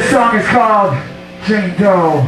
This song is called Jane Doe.